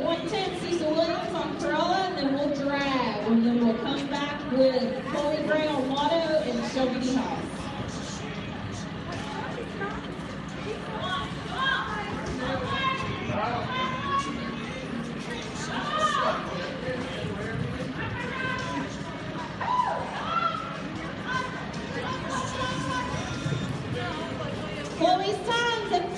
110, Cecil Williams on Corolla, and then we'll drag. And then we'll come back with Chloe Gray on and Shelby D. House. Chloe's time's at